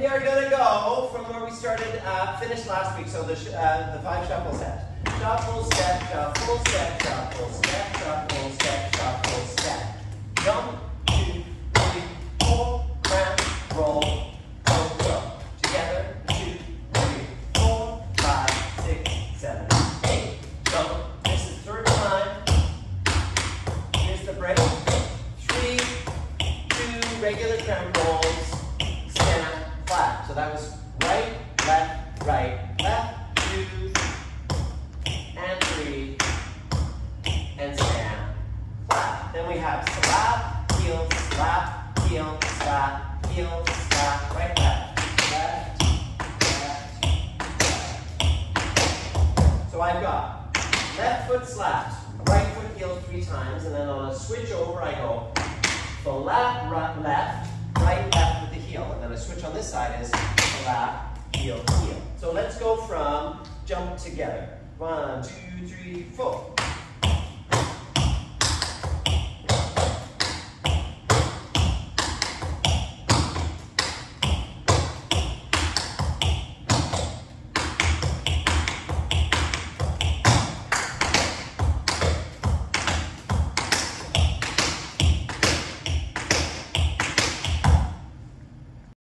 We are going to go from where we started, uh, finished last week, so the, uh, the five shuffle set. Shuffle, step, shuffle, step, shuffle, step, shuffle, step, shuffle, step. Jump, two, three, four, cramp, roll, go, go. Together, two, three, four, five, six, seven, eight. Jump. This is third time. Here's the break. Three, two regular cramp rolls. So that was right, left, right, left, two, and three, and flat. Then we have slap, heel, slap, heel, slap, heel, slap, right, left, left, left. So I've got left foot slapped, right foot heel three times, and then on a switch over I go flat, right, left, on this side is flat, heel, heel. So let's go from jump together. One, two, three,